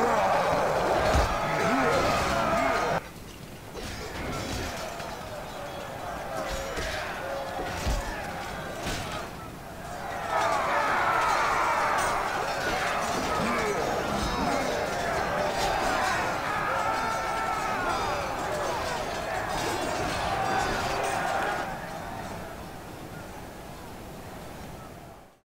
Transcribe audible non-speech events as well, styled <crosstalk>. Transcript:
Whoa! <laughs>